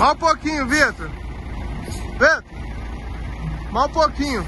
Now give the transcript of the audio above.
Mal um pouquinho, Vitor. Vitor. Mal um pouquinho.